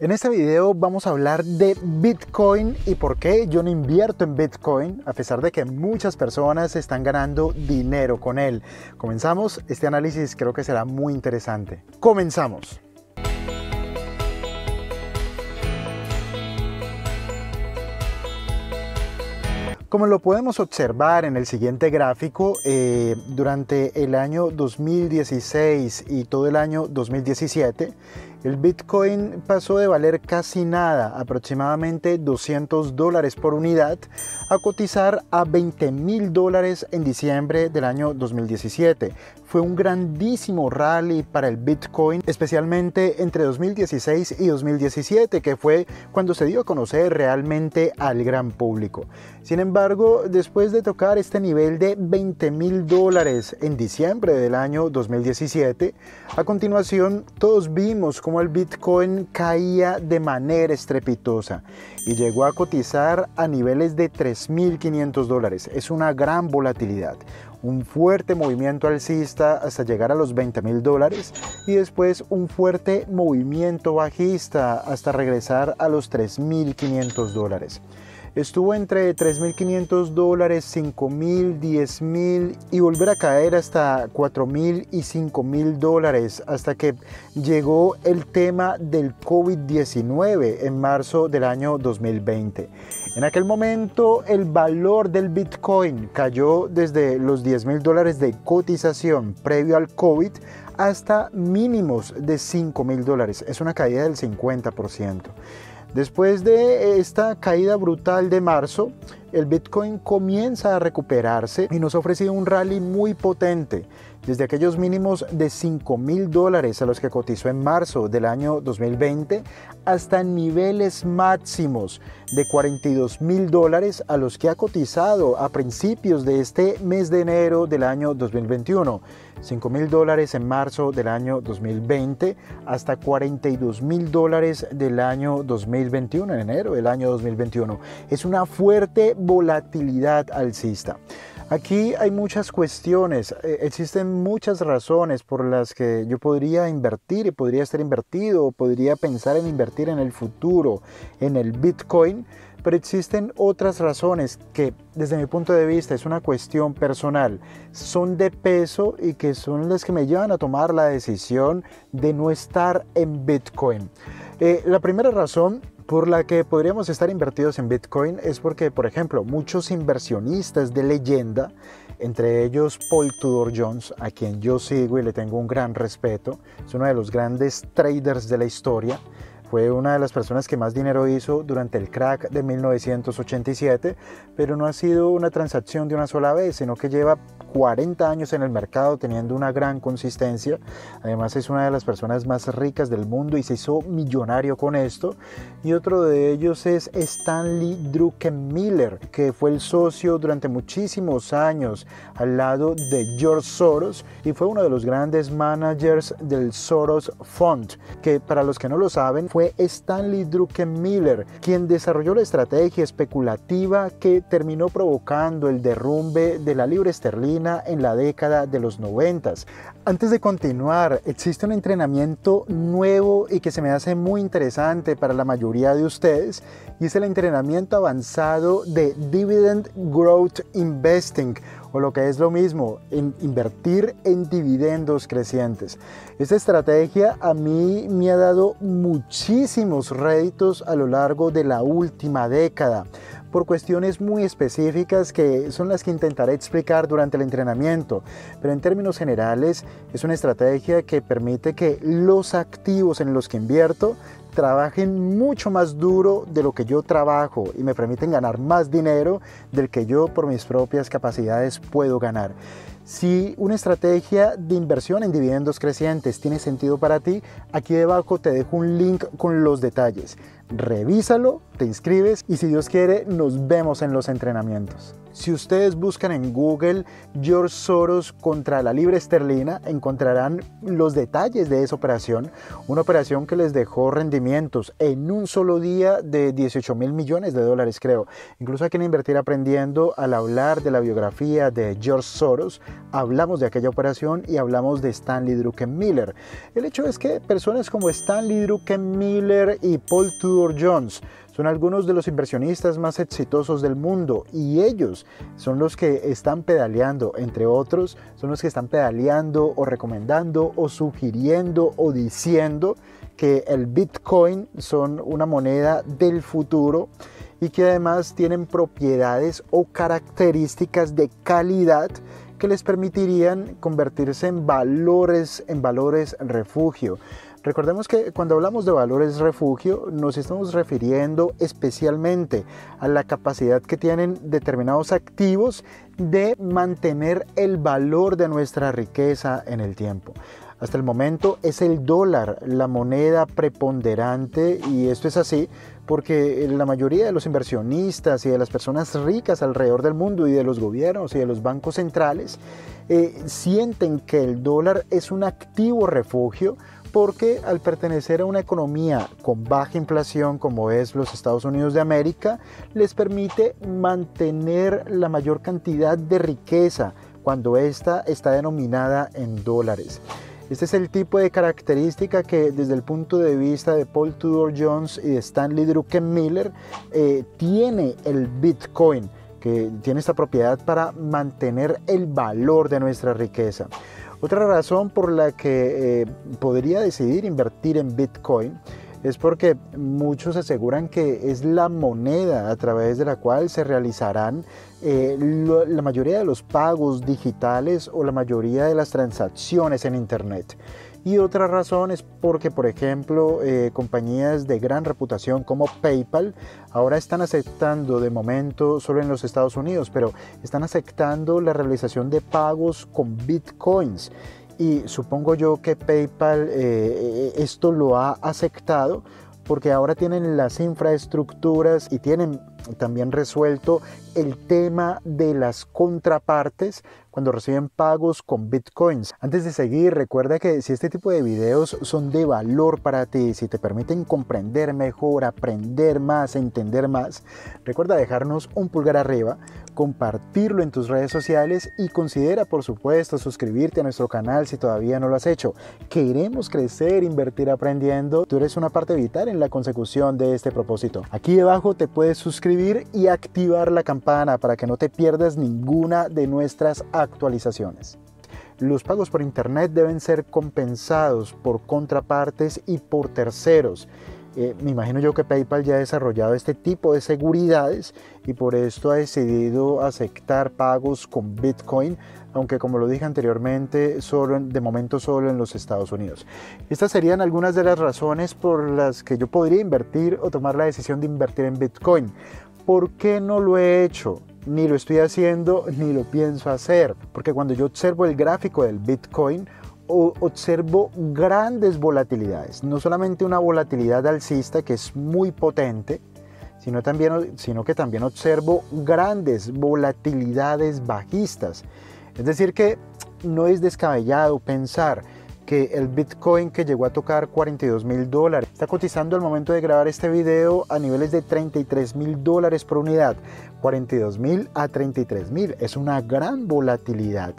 En este video vamos a hablar de Bitcoin y por qué yo no invierto en Bitcoin a pesar de que muchas personas están ganando dinero con él. Comenzamos, este análisis creo que será muy interesante. Comenzamos. Como lo podemos observar en el siguiente gráfico, eh, durante el año 2016 y todo el año 2017, el Bitcoin pasó de valer casi nada, aproximadamente 200 dólares por unidad, a cotizar a 20 mil dólares en diciembre del año 2017. Fue un grandísimo rally para el Bitcoin, especialmente entre 2016 y 2017, que fue cuando se dio a conocer realmente al gran público. Sin embargo, después de tocar este nivel de 20 mil dólares en diciembre del año 2017, a continuación todos vimos el Bitcoin caía de manera estrepitosa y llegó a cotizar a niveles de 3.500 dólares. Es una gran volatilidad un fuerte movimiento alcista hasta llegar a los 20 mil dólares y después un fuerte movimiento bajista hasta regresar a los 3.500 dólares estuvo entre 3.500 dólares, 5.000, 10.000 y volver a caer hasta 4.000 y 5.000 dólares hasta que llegó el tema del COVID-19 en marzo del año 2020. En aquel momento el valor del Bitcoin cayó desde los 10.000 dólares de cotización previo al COVID hasta mínimos de 5.000 dólares. Es una caída del 50%. Después de esta caída brutal de marzo, el Bitcoin comienza a recuperarse y nos ha un rally muy potente, desde aquellos mínimos de 5 mil dólares a los que cotizó en marzo del año 2020 hasta niveles máximos de 42 mil dólares a los que ha cotizado a principios de este mes de enero del año 2021. 5 mil dólares en marzo del año 2020 hasta 42 mil dólares del año 2021, en enero del año 2021. Es una fuerte volatilidad alcista. Aquí hay muchas cuestiones, eh, existen muchas razones por las que yo podría invertir y podría estar invertido, podría pensar en invertir en el futuro, en el Bitcoin, pero existen otras razones que desde mi punto de vista es una cuestión personal, son de peso y que son las que me llevan a tomar la decisión de no estar en Bitcoin. Eh, la primera razón por la que podríamos estar invertidos en Bitcoin es porque, por ejemplo, muchos inversionistas de leyenda, entre ellos Paul Tudor Jones, a quien yo sigo y le tengo un gran respeto, es uno de los grandes traders de la historia, fue una de las personas que más dinero hizo durante el crack de 1987, pero no ha sido una transacción de una sola vez, sino que lleva 40 años en el mercado teniendo una gran consistencia. Además es una de las personas más ricas del mundo y se hizo millonario con esto. Y otro de ellos es Stanley Druckenmiller, que fue el socio durante muchísimos años al lado de George Soros y fue uno de los grandes managers del Soros Fund, que para los que no lo saben fue Stanley Druckenmiller quien desarrolló la estrategia especulativa que terminó provocando el derrumbe de la libra esterlina en la década de los 90. Antes de continuar, existe un entrenamiento nuevo y que se me hace muy interesante para la mayoría de ustedes y es el entrenamiento avanzado de Dividend Growth Investing o lo que es lo mismo, invertir en dividendos crecientes. Esta estrategia a mí me ha dado muchísimos réditos a lo largo de la última década por cuestiones muy específicas que son las que intentaré explicar durante el entrenamiento. Pero en términos generales es una estrategia que permite que los activos en los que invierto trabajen mucho más duro de lo que yo trabajo y me permiten ganar más dinero del que yo por mis propias capacidades puedo ganar. Si una estrategia de inversión en dividendos crecientes tiene sentido para ti, aquí debajo te dejo un link con los detalles. revísalo, te inscribes y si Dios quiere nos vemos en los entrenamientos. Si ustedes buscan en Google George Soros contra la libre esterlina, encontrarán los detalles de esa operación. Una operación que les dejó rendimientos en un solo día de 18 mil millones de dólares, creo. Incluso hay que invertir aprendiendo al hablar de la biografía de George Soros. Hablamos de aquella operación y hablamos de Stanley Druckenmiller. El hecho es que personas como Stanley Druckenmiller y Paul Tudor Jones son algunos de los inversionistas más exitosos del mundo y ellos son los que están pedaleando, entre otros, son los que están pedaleando o recomendando o sugiriendo o diciendo que el Bitcoin son una moneda del futuro y que además tienen propiedades o características de calidad que les permitirían convertirse en valores en valores refugio. Recordemos que cuando hablamos de valores refugio nos estamos refiriendo especialmente a la capacidad que tienen determinados activos de mantener el valor de nuestra riqueza en el tiempo. Hasta el momento es el dólar la moneda preponderante y esto es así porque la mayoría de los inversionistas y de las personas ricas alrededor del mundo y de los gobiernos y de los bancos centrales eh, sienten que el dólar es un activo refugio porque al pertenecer a una economía con baja inflación como es los Estados Unidos de América, les permite mantener la mayor cantidad de riqueza cuando ésta está denominada en dólares. Este es el tipo de característica que desde el punto de vista de Paul Tudor Jones y de Stanley Druckenmiller eh, tiene el Bitcoin, que tiene esta propiedad para mantener el valor de nuestra riqueza. Otra razón por la que eh, podría decidir invertir en Bitcoin es porque muchos aseguran que es la moneda a través de la cual se realizarán eh, la mayoría de los pagos digitales o la mayoría de las transacciones en Internet. Y otra razón es porque, por ejemplo, eh, compañías de gran reputación como PayPal ahora están aceptando de momento solo en los Estados Unidos, pero están aceptando la realización de pagos con bitcoins. Y supongo yo que PayPal eh, esto lo ha aceptado porque ahora tienen las infraestructuras y tienen también resuelto el tema de las contrapartes cuando reciben pagos con bitcoins. Antes de seguir, recuerda que si este tipo de videos son de valor para ti, si te permiten comprender mejor, aprender más, entender más, recuerda dejarnos un pulgar arriba, compartirlo en tus redes sociales y considera por supuesto suscribirte a nuestro canal si todavía no lo has hecho. Queremos crecer, invertir aprendiendo. Tú eres una parte vital en la consecución de este propósito. Aquí debajo te puedes suscribir y activar la campana para que no te pierdas ninguna de nuestras actualizaciones. Los pagos por Internet deben ser compensados por contrapartes y por terceros. Eh, me imagino yo que PayPal ya ha desarrollado este tipo de seguridades y por esto ha decidido aceptar pagos con Bitcoin, aunque como lo dije anteriormente, solo de momento solo en los Estados Unidos. Estas serían algunas de las razones por las que yo podría invertir o tomar la decisión de invertir en Bitcoin. ¿Por qué no lo he hecho? ni lo estoy haciendo ni lo pienso hacer, porque cuando yo observo el gráfico del Bitcoin, observo grandes volatilidades, no solamente una volatilidad alcista que es muy potente, sino, también, sino que también observo grandes volatilidades bajistas. Es decir, que no es descabellado pensar que el Bitcoin que llegó a tocar 42 mil dólares está cotizando al momento de grabar este video a niveles de 33 mil dólares por unidad. 42 mil a 33 mil es una gran volatilidad.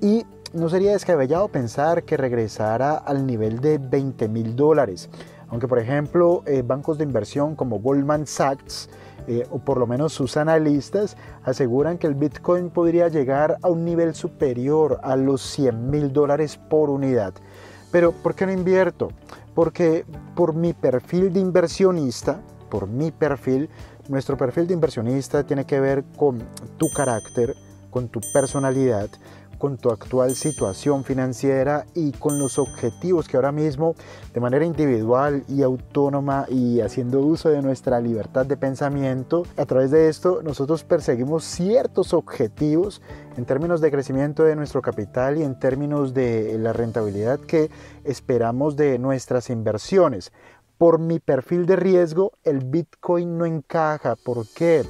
Y no sería descabellado pensar que regresara al nivel de 20 mil dólares. Aunque por ejemplo eh, bancos de inversión como Goldman Sachs eh, o por lo menos sus analistas, aseguran que el Bitcoin podría llegar a un nivel superior a los 100 mil dólares por unidad. Pero ¿por qué no invierto? Porque por mi perfil de inversionista, por mi perfil, nuestro perfil de inversionista tiene que ver con tu carácter, con tu personalidad, con tu actual situación financiera y con los objetivos que ahora mismo de manera individual y autónoma y haciendo uso de nuestra libertad de pensamiento, a través de esto nosotros perseguimos ciertos objetivos en términos de crecimiento de nuestro capital y en términos de la rentabilidad que esperamos de nuestras inversiones. por mi perfil de riesgo, el Bitcoin no encaja. ¿Por qué?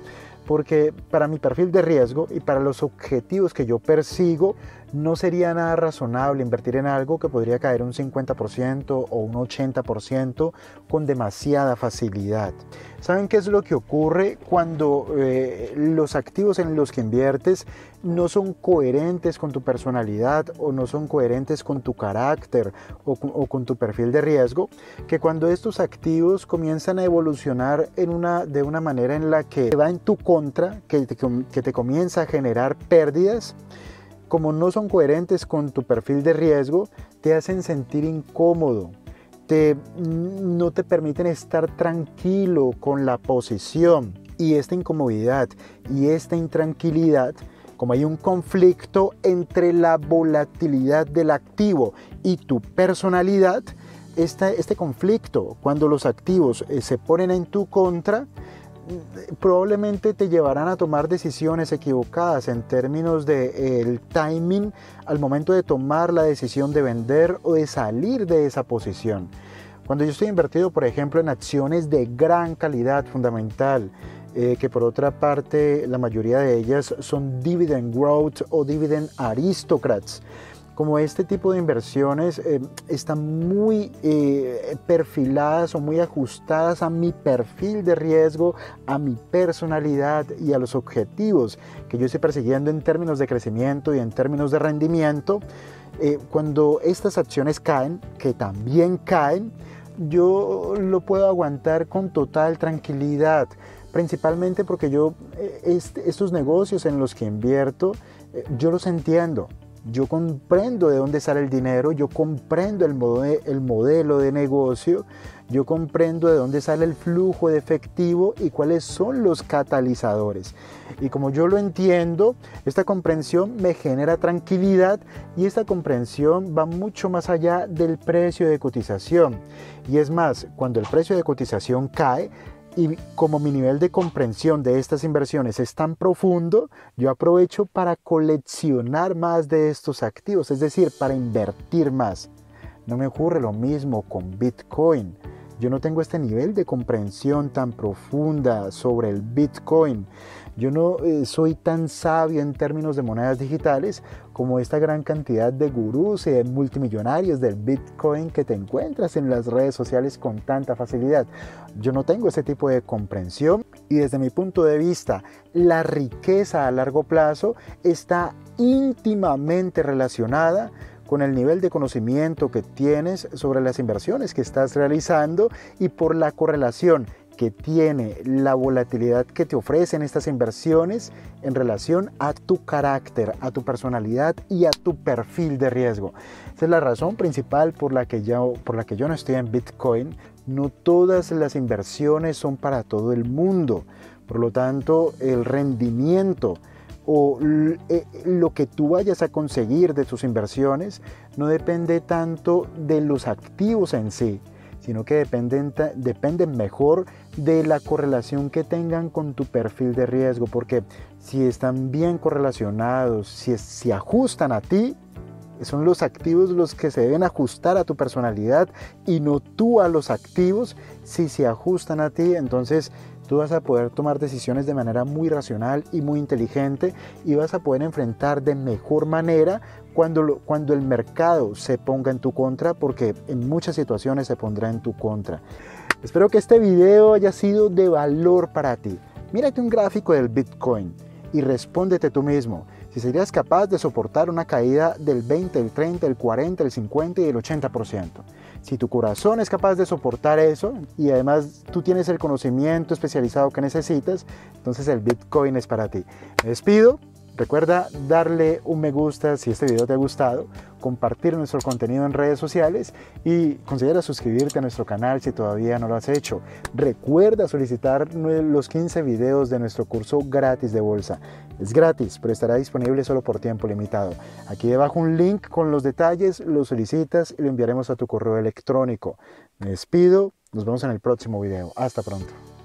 Porque para mi perfil de riesgo y para los objetivos que yo persigo, no sería nada razonable invertir en algo que podría caer un 50% o un 80% con demasiada facilidad. ¿Saben qué es lo que ocurre cuando eh, los activos en los que inviertes no son coherentes con tu personalidad o no son coherentes con tu carácter o, con tu perfil de riesgo? Que cuando estos activos comienzan a evolucionar en una, de una manera en la que va en tu contra, que que te comienza a generar pérdidas, como no son coherentes con tu perfil de riesgo, te hacen sentir incómodo, te, no te permiten estar tranquilo con la posición. Y esta incomodidad y esta intranquilidad, como hay un conflicto entre la volatilidad del activo y tu personalidad, este conflicto, cuando los activos eh, se ponen en tu contra, probablemente te llevarán a tomar decisiones equivocadas en términos de el timing al momento de tomar la decisión de vender o de salir de esa posición. Cuando yo estoy invertido, por ejemplo, en acciones de gran calidad fundamental, eh, que por otra parte la mayoría de ellas son dividend growth o dividend aristocrats, como este tipo de inversiones eh, están muy eh, perfiladas o muy ajustadas a mi perfil de riesgo, a mi personalidad y a los objetivos que yo estoy persiguiendo en términos de crecimiento y en términos de rendimiento, eh, cuando estas acciones caen, que también caen, yo lo puedo aguantar con total tranquilidad, principalmente porque yo este, estos negocios en los que invierto, yo los entiendo yo comprendo de dónde sale el dinero, yo comprendo el, el modelo de negocio, yo comprendo de dónde sale el flujo de efectivo y cuáles son los catalizadores. Y como yo lo entiendo, esta comprensión me genera tranquilidad y esta comprensión va mucho más allá del precio de cotización. Y es más, cuando el precio de cotización cae, y como mi nivel de comprensión de estas inversiones es tan profundo, yo aprovecho para coleccionar más de estos activos, es decir, para invertir más. No me ocurre lo mismo con Bitcoin. Yo no tengo este nivel de comprensión tan profunda sobre el Bitcoin. Yo no eh, soy tan sabio en términos de monedas digitales como esta gran cantidad de gurús y multimillonarios del Bitcoin que te encuentras en las redes sociales con tanta facilidad. Yo no tengo ese tipo de comprensión y desde mi punto de vista la riqueza a largo plazo está íntimamente relacionada con el nivel de conocimiento que tienes sobre las inversiones que estás realizando y por la correlación que tiene la volatilidad que te ofrecen estas inversiones en relación a tu carácter, a tu personalidad y a tu perfil de riesgo. Esa es la razón principal por la que yo, por la que yo no estoy en Bitcoin. No todas las inversiones son para todo el mundo. Por lo tanto, el rendimiento o eh, lo que tú vayas a conseguir de tus inversiones no depende tanto de los activos en sí, sino que dependen, dependen mejor de la correlación que tengan con tu perfil de riesgo, porque si están bien correlacionados, si, si ajustan a ti, son los activos los que se deben ajustar a tu personalidad y no tú a los activos. Si se ajustan a ti, entonces tú vas a poder tomar decisiones de manera muy racional y muy inteligente y vas a poder enfrentar de mejor manera cuando, cuando el mercado se ponga en tu contra, porque en muchas situaciones se pondrá en tu contra. Espero que este video haya sido de valor para ti. Mírate un gráfico del Bitcoin y respóndete tú mismo si serías capaz de soportar una caída del 20, el 30, el 40, el 50 y el 80%. Si tu corazón es capaz de soportar eso y además tú tienes el conocimiento especializado que necesitas, entonces el Bitcoin es para ti. Me despido. Recuerda darle un me gusta si este video te ha gustado, compartir nuestro contenido en redes sociales y considera suscribirte a nuestro canal si todavía no lo has hecho. Recuerda solicitar los 15 videos de nuestro curso gratis de bolsa. Es gratis, pero estará disponible solo por tiempo limitado. Aquí debajo un link con los detalles, lo solicitas y lo enviaremos a tu correo electrónico. Me despido, nos vemos en el próximo video. Hasta pronto.